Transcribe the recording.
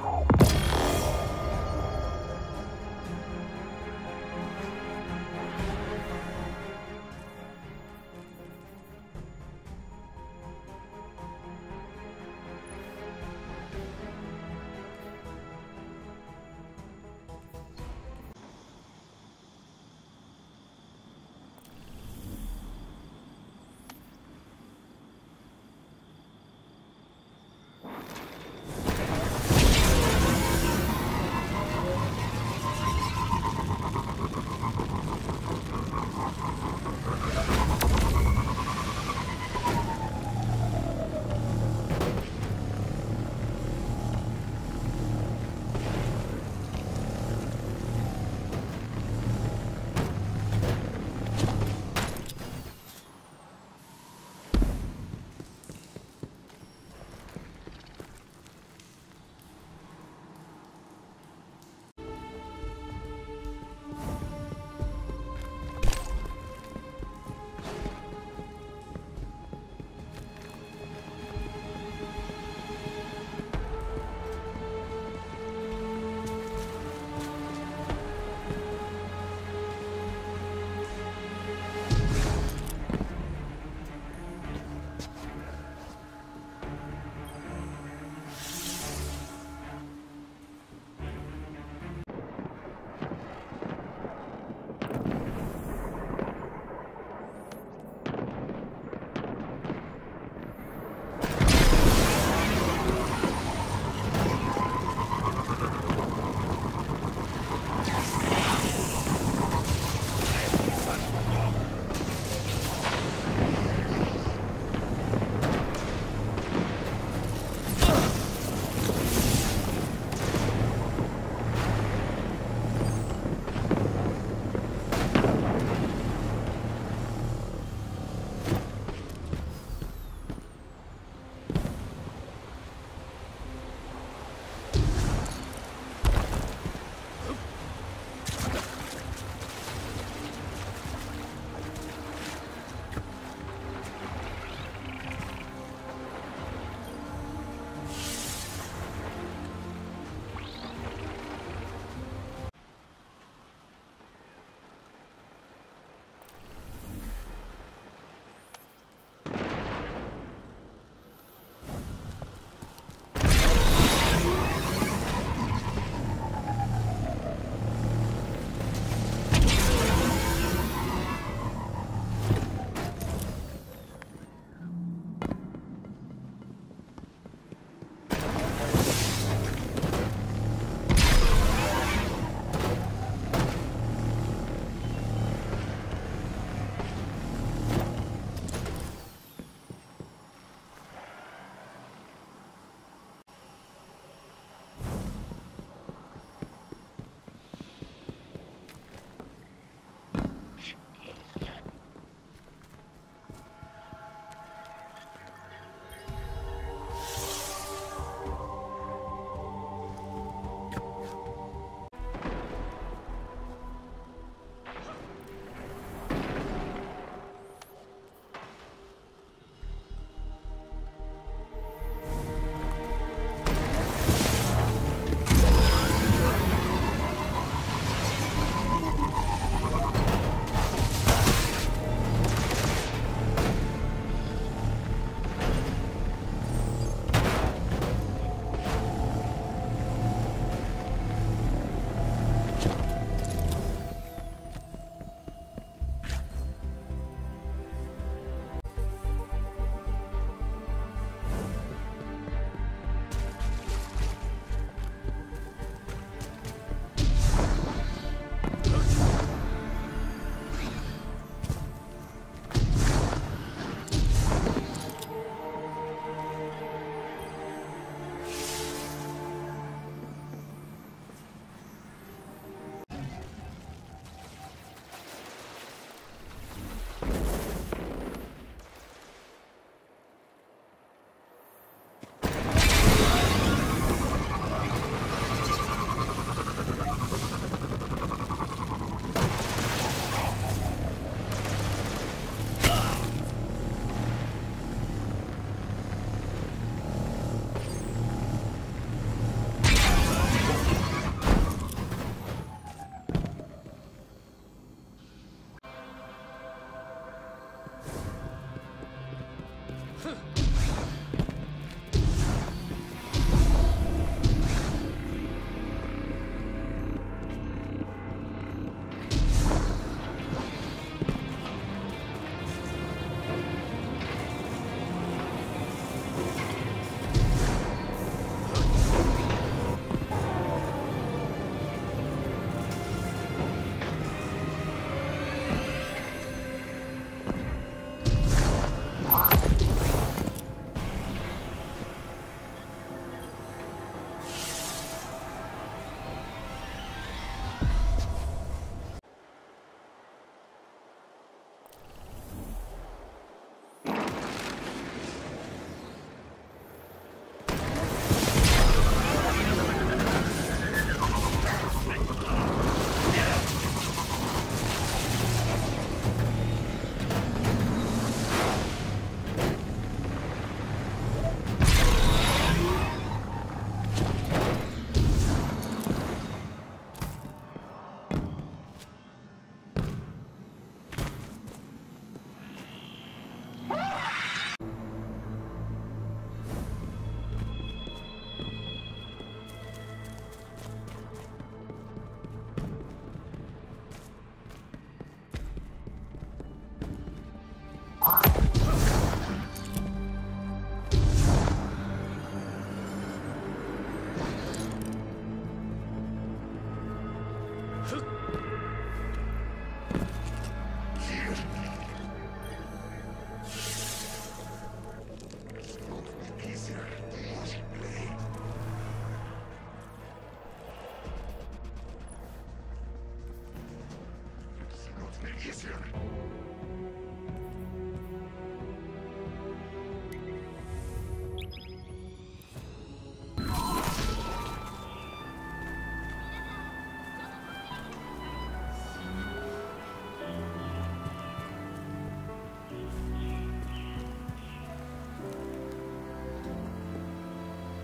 Oh.